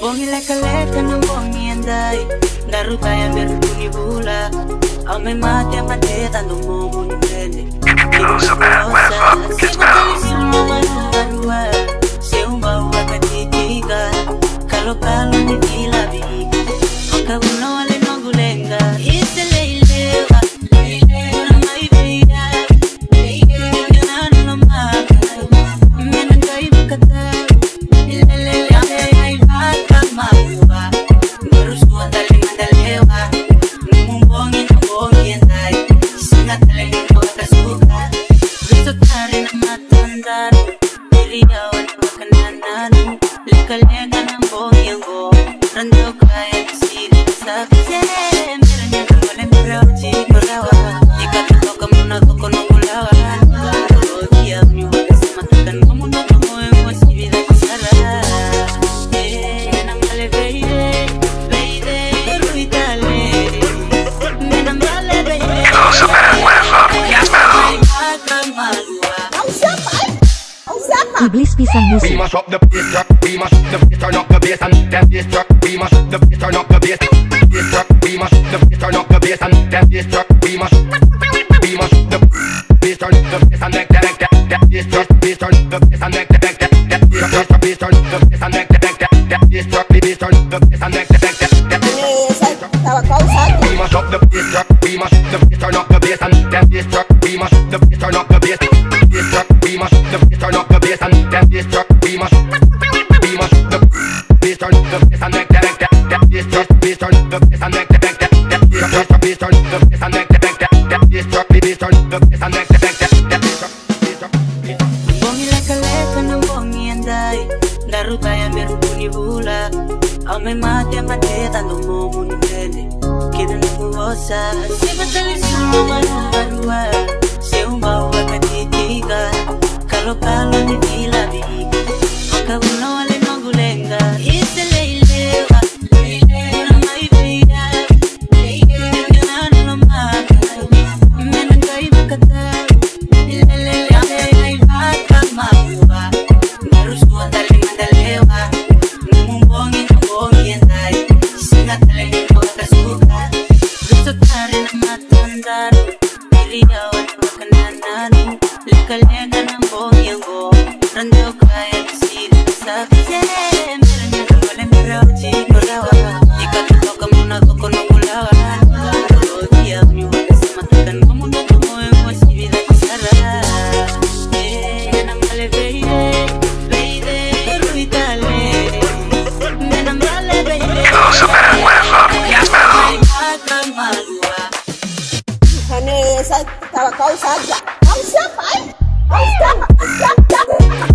Bongi leka leka na bongi andai Daruta ya beru kunibula. Ame mate mate dando momo ni mende Kalau Leka-leka ng bongi ang go. Rando kaya kisili sa Yeah, meron niya kang Iblis pisang We musik. mash up the bass track, we mash up the bass, turn up the bass and then bass track. We mash up the bass, turn up the bass, bass track. We mash up the bass, turn up the bass and then bass track. We mash, we mash the bass, turn the bass and that that that that bass track, bass turn the bass and that that that that bass track, bass turn the bass and that that that that bass track, bass turn the bass and that that that that Estaba causando. we mash up the bass track, we mash the bass, turn up the bass and then bass track. Ame mate mate dando momo ni mende eh. Kina numuhosa Sipa tali suma marua Se Iriyawan makanananu Leka-leka ng bongi ang go Rando 包小姐，包小白，包小白。